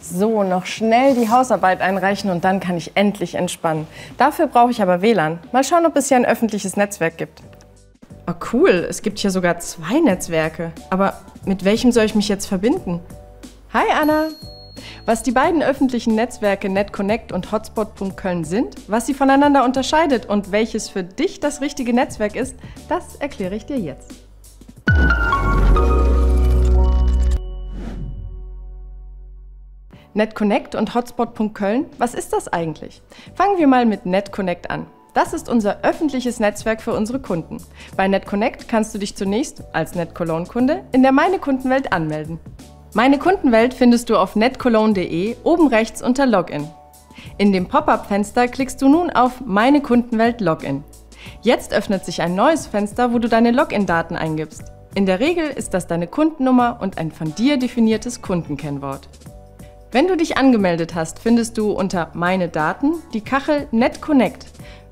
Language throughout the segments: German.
So, noch schnell die Hausarbeit einreichen und dann kann ich endlich entspannen. Dafür brauche ich aber WLAN. Mal schauen, ob es hier ein öffentliches Netzwerk gibt. Oh cool, es gibt hier sogar zwei Netzwerke. Aber mit welchem soll ich mich jetzt verbinden? Hi Anna! Was die beiden öffentlichen Netzwerke NetConnect und Hotspot.Köln sind, was sie voneinander unterscheidet und welches für dich das richtige Netzwerk ist, das erkläre ich dir jetzt. NetConnect und Hotspot.Köln, was ist das eigentlich? Fangen wir mal mit NetConnect an. Das ist unser öffentliches Netzwerk für unsere Kunden. Bei NetConnect kannst du dich zunächst als NetCologne-Kunde in der Meine Kundenwelt anmelden. Meine Kundenwelt findest du auf netcologne.de oben rechts unter Login. In dem Pop-up-Fenster klickst du nun auf Meine Kundenwelt Login. Jetzt öffnet sich ein neues Fenster, wo du deine Login-Daten eingibst. In der Regel ist das deine Kundennummer und ein von dir definiertes Kundenkennwort. Wenn du dich angemeldet hast, findest du unter Meine Daten die Kachel NetConnect.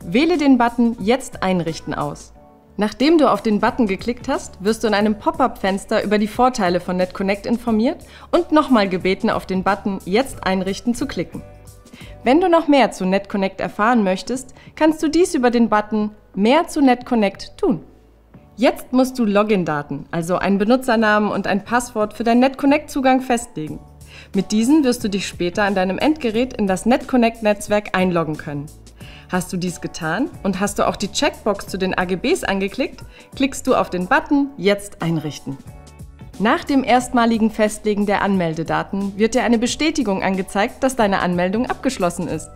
Wähle den Button Jetzt einrichten aus. Nachdem du auf den Button geklickt hast, wirst du in einem Pop-up-Fenster über die Vorteile von NetConnect informiert und nochmal gebeten, auf den Button Jetzt einrichten zu klicken. Wenn du noch mehr zu NetConnect erfahren möchtest, kannst du dies über den Button Mehr zu NetConnect tun. Jetzt musst du Login-Daten, also einen Benutzernamen und ein Passwort für deinen NetConnect-Zugang festlegen. Mit diesen wirst du dich später an deinem Endgerät in das NetConnect-Netzwerk einloggen können. Hast du dies getan und hast du auch die Checkbox zu den AGBs angeklickt, klickst du auf den Button Jetzt einrichten. Nach dem erstmaligen Festlegen der Anmeldedaten wird dir eine Bestätigung angezeigt, dass deine Anmeldung abgeschlossen ist.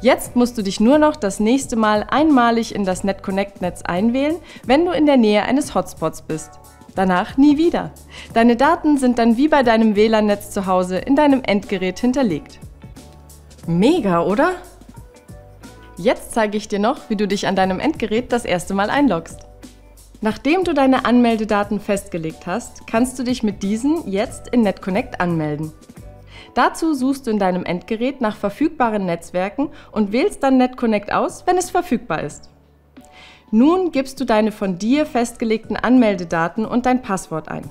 Jetzt musst du dich nur noch das nächste Mal einmalig in das NetConnect-Netz einwählen, wenn du in der Nähe eines Hotspots bist. Danach nie wieder. Deine Daten sind dann wie bei deinem WLAN-Netz zu Hause in deinem Endgerät hinterlegt. Mega, oder? Jetzt zeige ich dir noch, wie du dich an deinem Endgerät das erste Mal einloggst. Nachdem du deine Anmeldedaten festgelegt hast, kannst du dich mit diesen jetzt in NetConnect anmelden. Dazu suchst du in deinem Endgerät nach verfügbaren Netzwerken und wählst dann NetConnect aus, wenn es verfügbar ist. Nun gibst du deine von dir festgelegten Anmeldedaten und dein Passwort ein.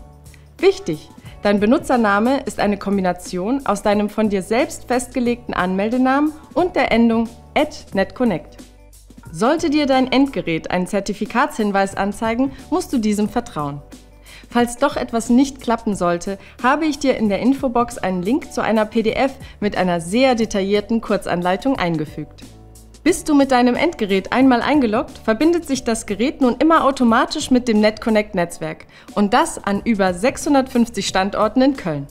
Wichtig! Dein Benutzername ist eine Kombination aus deinem von dir selbst festgelegten Anmeldenamen und der Endung @netconnect. Sollte dir dein Endgerät einen Zertifikatshinweis anzeigen, musst du diesem vertrauen. Falls doch etwas nicht klappen sollte, habe ich dir in der Infobox einen Link zu einer PDF mit einer sehr detaillierten Kurzanleitung eingefügt. Bist du mit deinem Endgerät einmal eingeloggt, verbindet sich das Gerät nun immer automatisch mit dem NetConnect-Netzwerk und das an über 650 Standorten in Köln.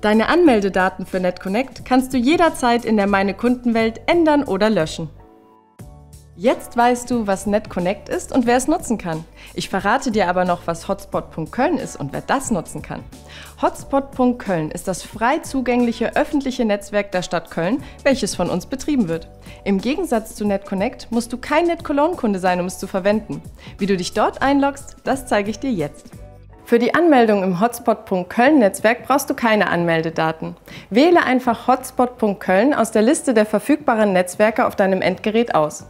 Deine Anmeldedaten für NetConnect kannst du jederzeit in der Meine Kundenwelt ändern oder löschen. Jetzt weißt du, was NetConnect ist und wer es nutzen kann. Ich verrate dir aber noch, was Hotspot.Köln ist und wer das nutzen kann. Hotspot.Köln ist das frei zugängliche öffentliche Netzwerk der Stadt Köln, welches von uns betrieben wird. Im Gegensatz zu NetConnect musst du kein NetCologne-Kunde sein, um es zu verwenden. Wie du dich dort einloggst, das zeige ich dir jetzt. Für die Anmeldung im Hotspot.Köln-Netzwerk brauchst du keine Anmeldedaten. Wähle einfach Hotspot.Köln aus der Liste der verfügbaren Netzwerke auf deinem Endgerät aus.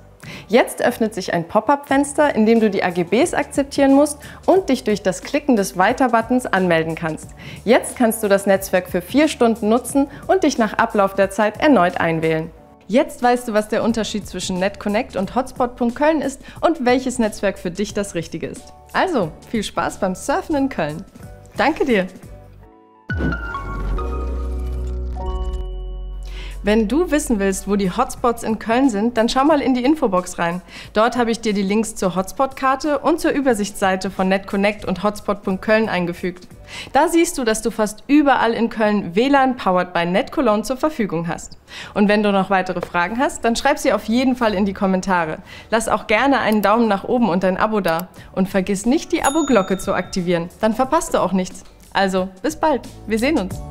Jetzt öffnet sich ein Pop-up-Fenster, in dem du die AGBs akzeptieren musst und dich durch das Klicken des Weiter-Buttons anmelden kannst. Jetzt kannst du das Netzwerk für vier Stunden nutzen und dich nach Ablauf der Zeit erneut einwählen. Jetzt weißt du, was der Unterschied zwischen NetConnect und Hotspot.Köln ist und welches Netzwerk für dich das richtige ist. Also, viel Spaß beim Surfen in Köln. Danke dir! Wenn du wissen willst, wo die Hotspots in Köln sind, dann schau mal in die Infobox rein. Dort habe ich dir die Links zur Hotspot-Karte und zur Übersichtsseite von NetConnect und Hotspot.Köln eingefügt. Da siehst du, dass du fast überall in Köln WLAN powered by NetCologne zur Verfügung hast. Und wenn du noch weitere Fragen hast, dann schreib sie auf jeden Fall in die Kommentare. Lass auch gerne einen Daumen nach oben und ein Abo da. Und vergiss nicht, die Abo-Glocke zu aktivieren. Dann verpasst du auch nichts. Also, bis bald. Wir sehen uns.